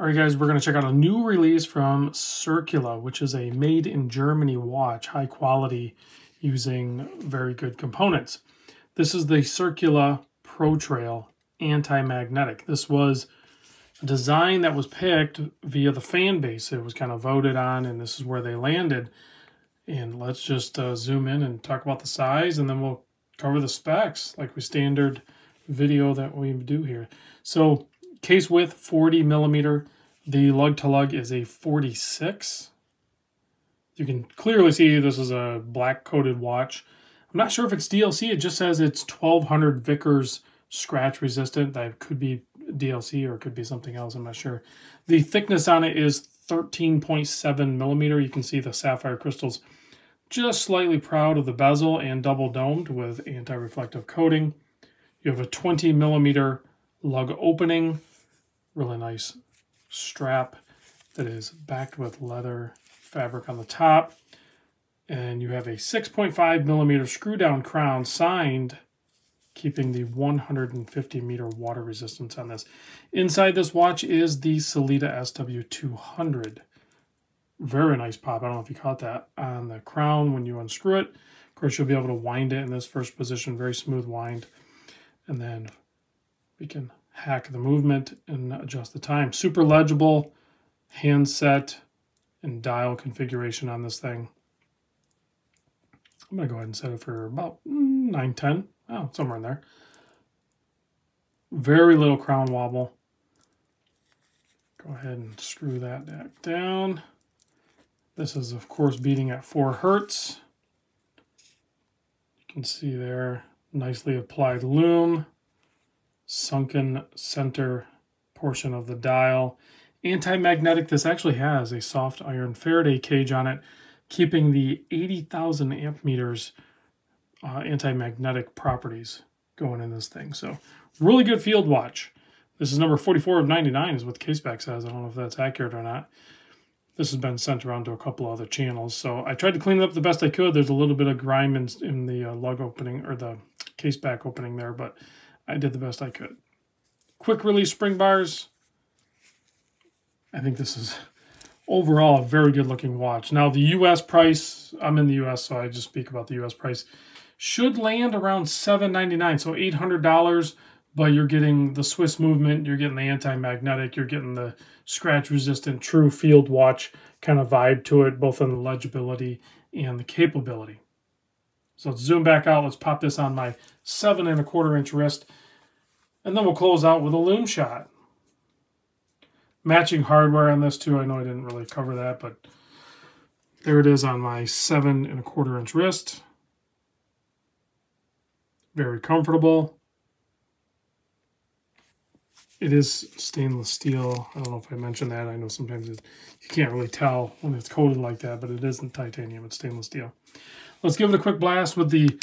All right, guys, we're going to check out a new release from Circula, which is a made in Germany watch, high quality, using very good components. This is the Circula Protrail Anti-Magnetic. This was a design that was picked via the fan base. It was kind of voted on, and this is where they landed. And let's just uh, zoom in and talk about the size, and then we'll cover the specs like we standard video that we do here. So Case width 40 millimeter. The lug to lug is a 46. You can clearly see this is a black coated watch. I'm not sure if it's DLC. It just says it's 1200 Vickers scratch resistant. That could be DLC or it could be something else. I'm not sure. The thickness on it is 13.7 millimeter. You can see the sapphire crystals just slightly proud of the bezel and double domed with anti-reflective coating. You have a 20 millimeter lug opening really nice strap that is backed with leather fabric on the top. And you have a 6.5 millimeter screw down crown signed, keeping the 150 meter water resistance on this. Inside this watch is the Sellita SW200. Very nice pop. I don't know if you caught that on the crown when you unscrew it. Of course, you'll be able to wind it in this first position, very smooth wind. And then we can hack the movement and adjust the time. Super legible handset and dial configuration on this thing. I'm going to go ahead and set it for about mm, 910. Oh, somewhere in there. Very little crown wobble. Go ahead and screw that back down. This is, of course, beating at 4 hertz. You can see there, nicely applied lume sunken center portion of the dial. Anti-magnetic, this actually has a soft iron Faraday cage on it, keeping the 80,000 amp meters uh, anti-magnetic properties going in this thing. So really good field watch. This is number 44 of 99 is what the caseback says. I don't know if that's accurate or not. This has been sent around to a couple other channels. So I tried to clean it up the best I could. There's a little bit of grime in, in the uh, lug opening or the caseback opening there, but I did the best I could. Quick release spring bars. I think this is overall a very good looking watch. Now the US price, I'm in the US so I just speak about the US price, should land around 799, so $800, but you're getting the Swiss movement, you're getting the anti-magnetic, you're getting the scratch resistant true field watch kind of vibe to it, both in the legibility and the capability. So let's zoom back out. Let's pop this on my seven and a quarter inch wrist. And then we'll close out with a lume shot. Matching hardware on this too. I know I didn't really cover that, but there it is on my seven and a quarter inch wrist. Very comfortable. It is stainless steel. I don't know if I mentioned that. I know sometimes it, you can't really tell when it's coated like that, but it isn't titanium. It's stainless steel. Let's give it a quick blast with the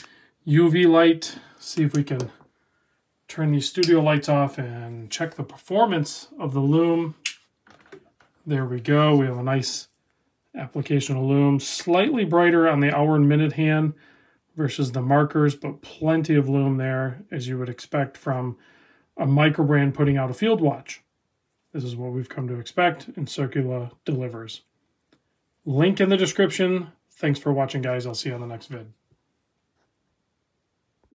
UV light. See if we can turn these studio lights off and check the performance of the lume. There we go. We have a nice application of lume. Slightly brighter on the hour and minute hand versus the markers, but plenty of lume there, as you would expect from a micro brand putting out a field watch. This is what we've come to expect, and Circula delivers. Link in the description Thanks for watching, guys. I'll see you on the next vid.